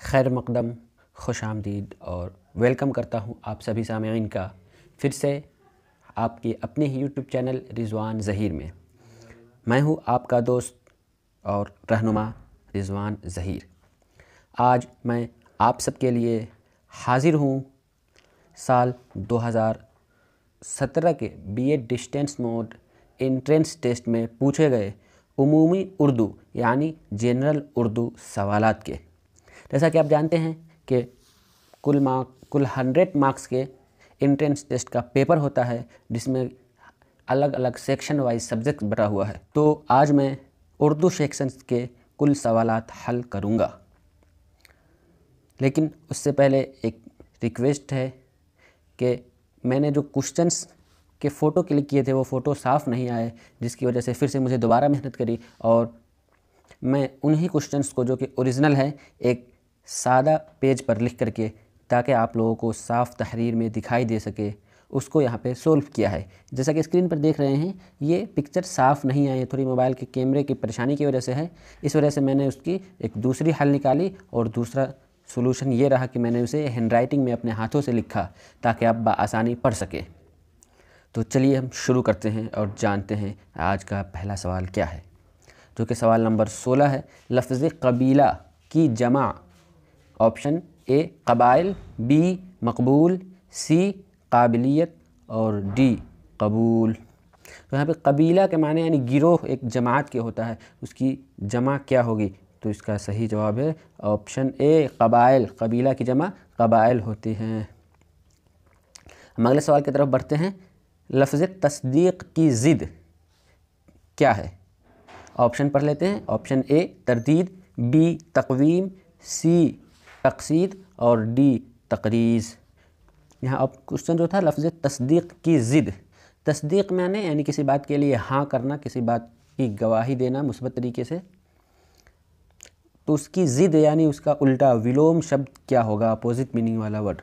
खैर मकदम, खुश आमदीद और वेलकम करता हूँ आप सभी सामीन का फिर से आपके अपने ही यूट्यूब चैनल रिजवान ज़हीर में। मैं हूँ आपका दोस्त और रहनुमा रिजवान ज़हीर। आज मैं आप सबके लिए हाज़िर हूँ साल 2017 के BA distance mode entrance test में पूछे गए उमूमी उर्दू यानी जनरल उर्दू सवालात के। जैसा कि आप जानते हैं कि कुल मार्क, कुल हंड्रेड मार्क्स के इंट्रेंस टेस्ट का पेपर होता है, जिसमें अलग अलग सेक्शन वाइज सब्जेक्ट बटा हुआ है। तो आज मैं उर्दू सेक्शंस के कुल सवाल हल करूँगा। लेकिन उससे पहले एक रिक्वेस्ट है कि मैंने जो क्वेश्चंस के फ़ोटो क्लिक किए थे, वो फ़ोटो साफ़ नहीं आए, जिसकी वजह से फिर से मुझे दोबारा मेहनत करी और मैं उन्हीं क्वेश्चंस को जो कि ओरिजिनल है, एक सादा पेज पर लिख करके ताकि आप लोगों को साफ़ तहरीर में दिखाई दे सके, उसको यहाँ पे सोल्व किया है। जैसा कि स्क्रीन पर देख रहे हैं, ये पिक्चर साफ़ नहीं आई है थोड़ी मोबाइल के कैमरे की परेशानी की वजह से है। इस वजह से मैंने उसकी एक दूसरी हल निकाली और दूसरा सोलूशन ये रहा कि मैंने उसे हैंड राइटिंग में अपने हाथों से लिखा ताकि आप आसानी पढ़ सकें। तो चलिए हम शुरू करते हैं और जानते हैं आज का पहला सवाल क्या है। जो कि सवाल नंबर सोलह है, लफ्ज़ कबीला की जमा ऑप्शन ए, कबाइल, बी, मकबूल, सी, काबिलियत और डी, कबूल। तो यहाँ पे कबीला के माने यानी गिरोह एक जमात के होता है, उसकी जमा क्या होगी? तो इसका सही जवाब है ऑप्शन ए, कबाइल। कबीला की जमा कबाइल होती हैं। हम अगले सवाल की तरफ़ बढ़ते हैं। लफ्ज़ तस्दीक की ज़िद क्या है? ऑप्शन पढ़ लेते हैं। ऑप्शन ए, तरदीद, बी, तकवीम, सी तकसीद और डी तकरीज़। यहाँ अब क्वेश्चन जो था, लफ्ज़ तस्दीक की ज़िद। तस्दीक मैंने, यानी किसी बात के लिए हाँ करना, किसी बात की गवाही देना मुस्बत तरीके से तो उसकी ज़िद, यानी उसका उल्टा विलोम शब्द क्या होगा? अपोजिट मीनिंग वाला वर्ड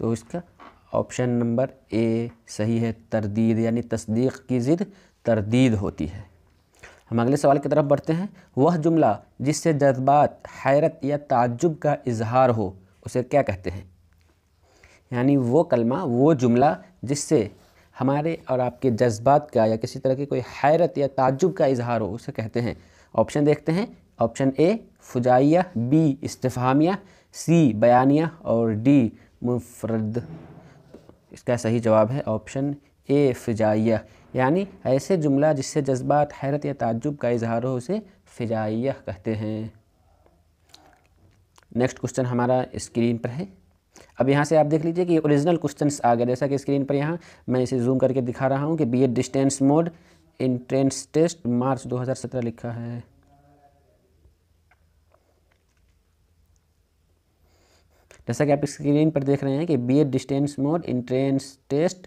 तो इसका ऑप्शन नंबर ए सही है, तरदीद, यानी तस्दीक की ज़िद, तरदीद होती है। हम अगले सवाल की तरफ़ बढ़ते हैं। वह जुमला जिससे जज्बात, हैरत या ताज्जुब का इजहार हो, उसे क्या कहते हैं? यानी वो कलमा, वो जुमला जिससे हमारे और आपके जज्बात का या किसी तरह की कोई हैरत या ताज्जुब का इजहार हो, उसे कहते हैं। ऑप्शन देखते हैं। ऑप्शन ए, फुजाइया, बी, इस्तफ़ामिया, सी, बयानिया और डी, मुफरद। इसका सही जवाब है ऑप्शन ए, फ़िजाइया। यानी ऐसे जुमला जिससे जज्बात, हैरत या ताज्जुब का इजहार हो उसे फ़िजाइया कहते हैं। नेक्स्ट क्वेश्चन हमारा स्क्रीन पर है। अब यहाँ से आप देख लीजिए कि ओरिजिनल क्वेश्चंस आ गए। जैसा कि स्क्रीन पर यहाँ मैं इसे जूम करके दिखा रहा हूँ कि B Ed distance mode entrance test March 2017 लिखा है। जैसा कि आप स्क्रीन पर देख रहे हैं कि B Ed distance mode entrance test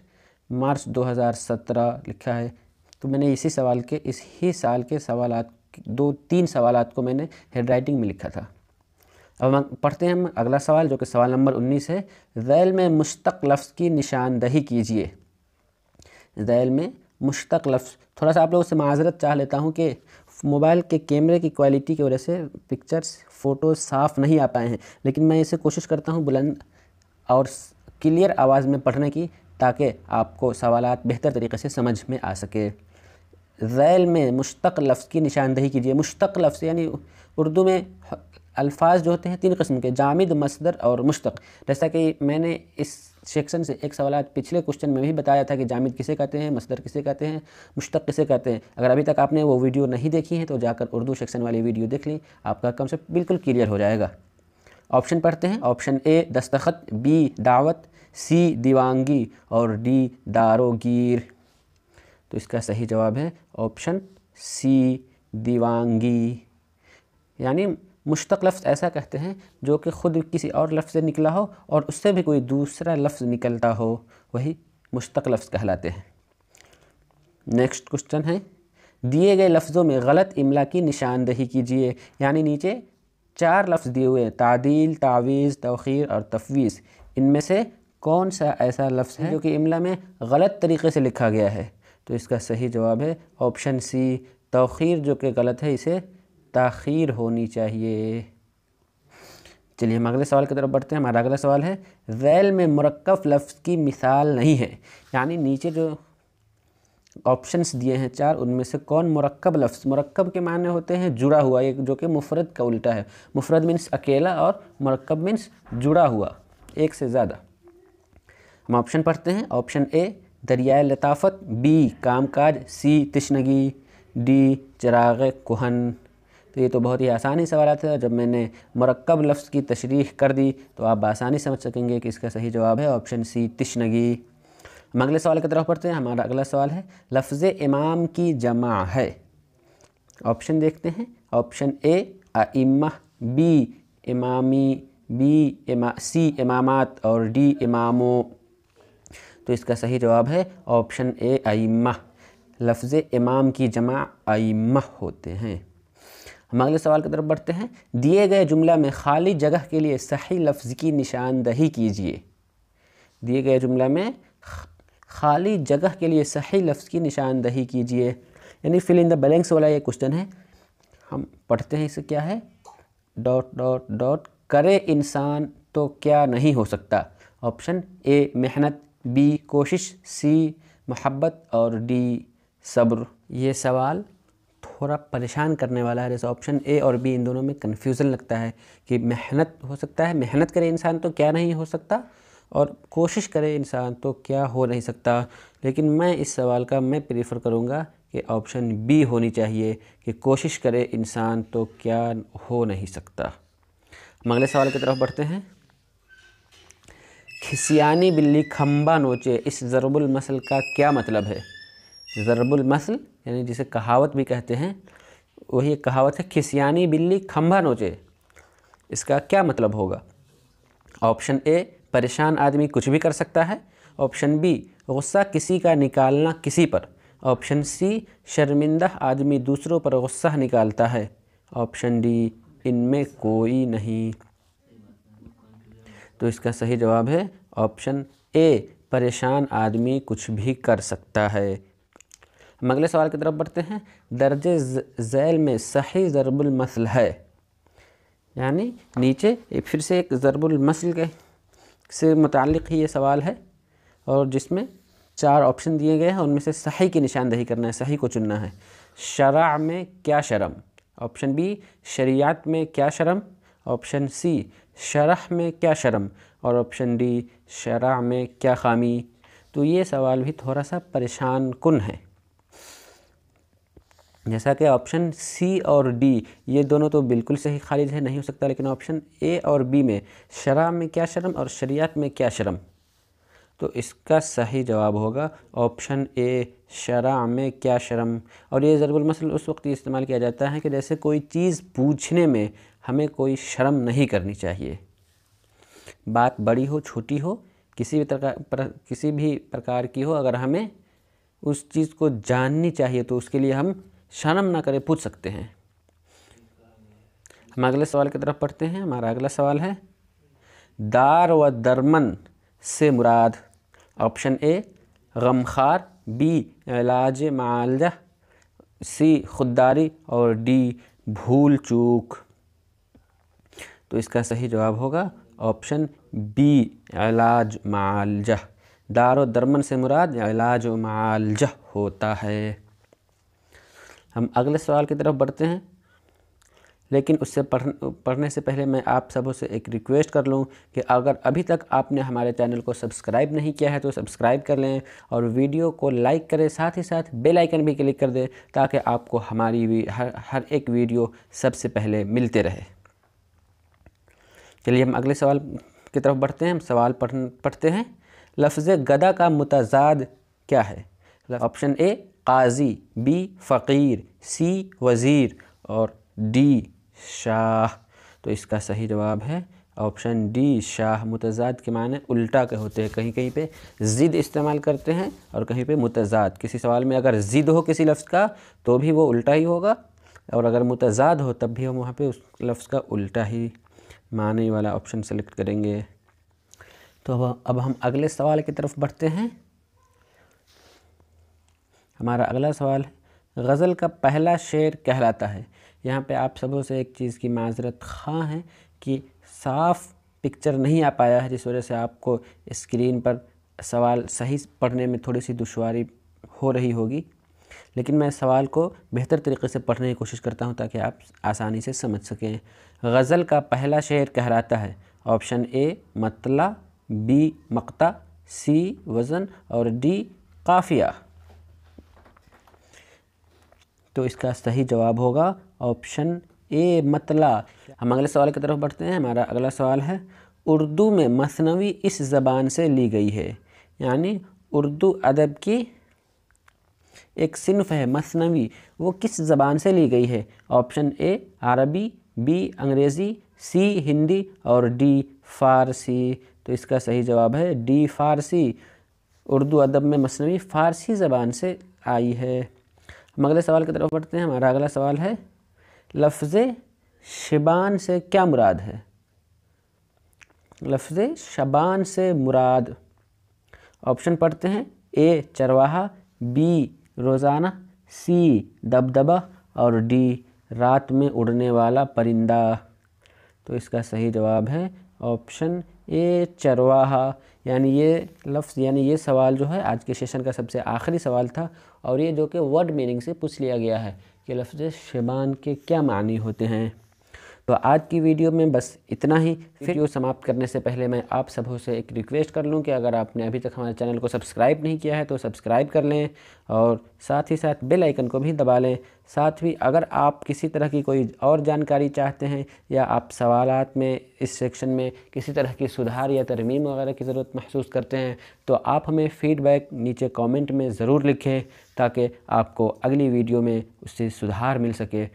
March 2017 लिखा है। तो मैंने इसी सवाल के, इस ही साल के सवाल दो, तीन सवाल को मैंने हेड राइटिंग में लिखा था। अब हम पढ़ते हैं हम अगला सवाल, जो कि सवाल नंबर 19 है। जैल में मुश्तक लफ्ज़ की निशानदही कीजिए। जैल में मुश्तक लफ्ज़। थोड़ा सा आप लोगों से माजरत चाह लेता हूँ कि मोबाइल के कैमरे की क्वालिटी की वजह से पिक्चर्स, फ़ोटोज़ साफ़ नहीं आ पाए हैं। लेकिन मैं इसे कोशिश करता हूँ बुलंद और क्लियर आवाज़ में पढ़ने की। ताकि आपको सवाल बेहतर तरीके से समझ में आ सके। जैल में मुश्तक लफ्ज़ की निशानदही कीजिए। मुश्तक लफ्ज़ यानी उर्दू में अल्फाज जो होते हैं, तीन कस्म के, जामिद, मसदर और मुश्तक। जैसा कि मैंने इस सेक्शन से एक सवाल पिछले क्वेश्चन में भी बताया था कि जामिद किसे कहते हैं, मसदर किसे कहते हैं, मुश्तक किसे कहते हैं। अगर अभी तक आपने वो वीडियो नहीं देखी है तो जाकर उर्दू सेक्शन वाली वीडियो देख ली। आपका कंसेप्ट बिल्कुल क्लियर हो जाएगा। ऑप्शन पढ़ते हैं। ऑप्शन ए, दस्तखत, बी, दावत, सी, दीवांगी और डी, दारोगीर। तो इसका सही जवाब है ऑप्शन सी, दीवांगी। यानी मुश्तक लफ्ज़ ऐसा कहते हैं जो कि ख़ुद किसी और लफ्ज़ से निकला हो और उससे भी कोई दूसरा लफ्ज़ निकलता हो, वही मुश्तक लफ्ज़ कहलाते हैं। नेक्स्ट क्वेश्चन है, दिए गए लफ्ज़ों में गलत इमला की निशानदही कीजिए। यानी नीचे चार लफ्ज़ दिए हुए हैं तादील तावीज़ तोखीर और तफवीज़ इनमें से कौन सा ऐसा लफ्ज़ है जो कि इमला में गलत तरीके से लिखा गया है? तो इसका सही जवाब है ऑप्शन सी तोखीर जो कि गलत है इसे ताखीर होनी चाहिए। चलिए हम अगले सवाल की तरफ़ बढ़ते हैं। हमारा अगला सवाल है रैल में मरकब लफ्ज़ की मिसाल नहीं है यानी नीचे जो ऑप्शंस दिए हैं चार, उनमें से कौन मरकब लफ्ज़ मरकब के माने होते हैं जुड़ा हुआ, एक जो कि मुफरद का उल्टा है। मुफरद मीन्स अकेला और मरकब मीन्स जुड़ा हुआ, एक से ज़्यादा। हम ऑप्शन पढ़ते हैं। ऑप्शन ए दरियाए लताफ़त बी कामकाज सी तिश्नगी डी चराग कुहन। तो ये तो बहुत ही आसानी सवाल थे। जब मैंने मरकब लफ्ज़ की तशरीह कर दी तो आप आसानी समझ सकेंगे कि इसका सही जवाब है ऑप्शन सी तिश्नगी। हम अगले सवाल की तरफ़ पढ़ते हैं, हमारा अगला सवाल है, लफ्ज़ इमाम की जमा है। ऑप्शन देखते हैं। ऑप्शन ए आइम्मा बी, इमामी, बी, इमा, सी, इमामात, और डी, इमामों। तो इसका सही जवाब है ऑप्शन ए आइम्मा लफ्ज़ इमाम की जमा आइम्मा होते हैं। हम अगले सवाल की तरफ़ बढ़ते हैं। दिए गए जुमला में खाली जगह के लिए सही लफ्ज़ की निशानदही कीजिए। दिए गए जुमला में खाली जगह के लिए सही लफ्ज़ की निशानदही कीजिए। यानी फिल इन द बैलेंस वाला ये क्वेश्चन है। हम पढ़ते हैं इसे क्या है? डॉट डॉट डॉट करे इंसान तो क्या नहीं हो सकता? ऑप्शन ए मेहनत बी कोशिश सी मोहब्बत और डी सब्र। ये सवाल थोड़ा परेशान करने वाला है। जैसे ऑप्शन ए और बी इन दोनों में कन्फ्यूज़न लगता है कि मेहनत हो सकता है। मेहनत करे इंसान तो क्या नहीं हो सकता? और कोशिश करे इंसान तो क्या हो नहीं सकता, लेकिन मैं इस सवाल का मैं प्रीफर करूँगा कि ऑप्शन बी होनी चाहिए कि कोशिश करे इंसान तो क्या हो नहीं सकता। हम अगले सवाल की तरफ़ बढ़ते हैं। खिसियानी बिल्ली खम्बा नोचे, इस ज़रबुल मसल का क्या मतलब है? ज़रबुल मसल, यानी जिसे कहावत भी कहते हैं, वही कहावत है, खिसियानी बिल्ली खम्बा नोचे, इसका क्या मतलब होगा? ऑप्शन ए परेशान आदमी कुछ भी कर सकता है। ऑप्शन बी, गुस्सा किसी का निकालना किसी पर। ऑप्शन सी, शर्मिंदा आदमी दूसरों पर गुस्सा निकालता है। ऑप्शन डी, इनमें कोई नहीं। तो इसका सही जवाब है ऑप्शन ए, परेशान आदमी कुछ भी कर सकता है। हम अगले सवाल की तरफ़ बढ़ते हैं। दर्ज झैल में सही ज़रबुलमसल है। यानी नीचे फिर से एक ज़रबुलमसल के से मुतक़ ही ये सवाल है और जिसमें चार ऑप्शन दिए गए हैं उनमें से सही की निशानदही करना है, सही को चुनना है। शरा में क्या शर्म? ऑप्शन बी, शरियात में क्या शर्म? ऑप्शन सी, शरह में क्या शर्म? और ऑप्शन डी, शरा में क्या खामी? तो ये सवाल भी थोड़ा सा परेशान कन है। जैसा कि ऑप्शन सी और डी ये दोनों तो बिल्कुल सही खारिज है, नहीं हो सकता, लेकिन ऑप्शन ए और बी में शरा में क्या शर्म और शरियात में क्या शर्म? तो इसका सही जवाब होगा ऑप्शन ए शरा में क्या शर्म? और ये ज़रबुलमसल उस वक्त इस्तेमाल किया जाता है कि जैसे कोई चीज़ पूछने में हमें कोई शर्म नहीं करनी चाहिए। बात बड़ी हो, छोटी हो, किसी भी प्रकार किसी भी प्रकार की हो, अगर हमें उस चीज़ को जाननी चाहिए तो उसके लिए हम शर्म ना करें, पूछ सकते हैं। हम अगले सवाल की तरफ़ पढ़ते हैं। हमारा अगला सवाल है, दार व दरमन से मुराद। ऑप्शन ए, गमखार, बी, इलाज मालजा, सी, खुददारी, और डी, भूल चूक। तो इसका सही जवाब होगा ऑप्शन बी, इलाज मालजा। दार व दरमन से मुराद इलाज मालजा होता है। हम अगले सवाल की तरफ़ बढ़ते हैं। लेकिन उससे पढ़, पढ़ने से पहले मैं आप सबों से एक रिक्वेस्ट कर लूँ कि अगर अभी तक आपने हमारे चैनल को सब्सक्राइब नहीं किया है तो सब्सक्राइब कर लें और वीडियो को लाइक करें, साथ ही साथ बेल आइकन भी क्लिक कर दें ताकि आपको हमारी हर हर एक वीडियो सबसे पहले मिलते रहे। चलिए हम अगले सवाल की तरफ़ बढ़ते हैं, हम सवाल पढ़, पढ़ते हैं। लफ्ज़ गदा का मुतजाद क्या है? ऑप्शन ए काजी, बी, फ़कीर, सी, वज़ीर और डी, शाह। तो इसका सही जवाब है ऑप्शन डी, शाह। मुतजाद के माने उल्टा के होते हैं। कहीं कहीं पे ज़िद इस्तेमाल करते हैं और कहीं पे मुतजाद। किसी सवाल में अगर ज़िद हो किसी लफ्ज़ का तो भी वो उल्टा ही होगा। और अगर मुतजाद हो, तब भी हम वहाँ पे उस लफ्ज़ का उल्टा ही माने वाला ऑप्शन सेलेक्ट करेंगे। तो अब हम अगले सवाल की तरफ़ बढ़ते हैं। हमारा अगला सवाल, गज़ल का पहला शेर कहलाता है। यहाँ पे आप सबों से एक चीज़ की माजरत खां है कि साफ़ पिक्चर नहीं आ पाया है, जिस वजह से आपको स्क्रीन पर सवाल सही पढ़ने में थोड़ी सी दुशारी हो रही होगी। लेकिन मैं सवाल को बेहतर तरीके से पढ़ने की कोशिश करता हूँ ताकि आप आसानी से समझ सकें। गज़ल का पहला शेर कहलाता है, ऑप्शन ए, मतला, बी, मक्ता, सी, वज़न और डी, काफिया। तो इसका सही जवाब होगा ऑप्शन ए, मतला। हम अगले सवाल की तरफ़ बढ़ते हैं। हमारा अगला सवाल है, उर्दू में मसनवी इस ज़बान से ली गई है? यानी उर्दू अदब की एक सिनफ है, मसनवी। वो किस ज़बान से ली गई है? ऑप्शन ए, अरबी, बी, अंग्रेज़ी, सी, हिंदी और डी, फ़ारसी। तो इसका सही जवाब है डी, फ़ारसी। उर्दू अदब में मसनवी फ़ारसी ज़बान से आई है। हम अगले सवाल की तरफ़ बढ़ते हैं। हमारा अगला सवाल है, लफ्ज़ शबान से क्या मुराद है? लफ्ज़ शबान से मुराद। ऑप्शन पढ़ते हैं, ए, चरवाहा, बी, रोज़ाना, सी, दबदबा और डी, रात में उड़ने वाला परिंदा। तो इसका सही जवाब है ऑप्शन ए, चरवाहा। यानी ये लफ्ज़, यानी ये सवाल जो है, आज के सेशन का सबसे आखिरी सवाल था और ये जो कि वर्ड मीनिंग से पूछ लिया गया है कि लफ्ज़ शबान के क्या मानी होते हैं। तो आज की वीडियो में बस इतना ही। वीडियो समाप्त करने से पहले मैं आप सबों से एक रिक्वेस्ट कर लूँ कि अगर आपने अभी तक हमारे चैनल को सब्सक्राइब नहीं किया है तो सब्सक्राइब कर लें और साथ ही साथ बेल आइकन को भी दबा लें। साथ ही अगर आप किसी तरह की कोई और जानकारी चाहते हैं या आप सवालात में इस सेक्शन में किसी तरह की सुधार या तरमीम वगैरह की ज़रूरत महसूस करते हैं तो आप हमें फ़ीडबैक नीचे कमेंट में ज़रूर लिखें ताकि आपको अगली वीडियो में उससे सुधार मिल सके।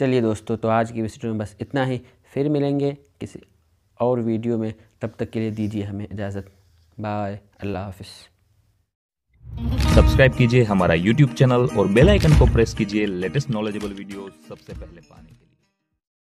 चलिए दोस्तों तो आज की वीडियो में बस इतना ही। फिर मिलेंगे किसी और वीडियो में। तब तक के लिए दीजिए हमें इजाज़त। बाय, अल्लाह हाफिज़। सब्सक्राइब कीजिए हमारा यूट्यूब चैनल और बेल आइकन को प्रेस कीजिए। लेटेस्ट नॉलेजेबल वीडियो सबसे पहले पाने के लिए।